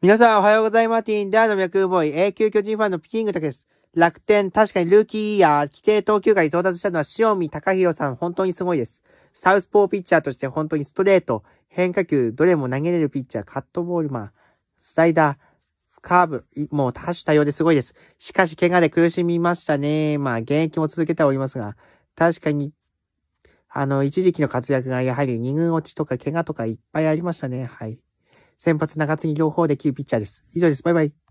皆さんおはようございます。ティンダーの脈ボーイ、永久巨人ファンのピキングタケです。楽天、確かにルーキーイヤー、規定投球回に到達したのは塩見隆弘さん、本当にすごいです。サウスポーピッチャーとして本当にストレート、変化球、どれも投げれるピッチャー、カットボールマン、スライダー、カーブ、もう多種多様ですごいです。しかし、怪我で苦しみましたね。まあ、現役も続けておりますが、確かに、あの、一時期の活躍がやはり二軍落ちとか怪我とかいっぱいありましたね。はい。先発長継ぎ両方で9ピッチャーです。以上です。バイバイ。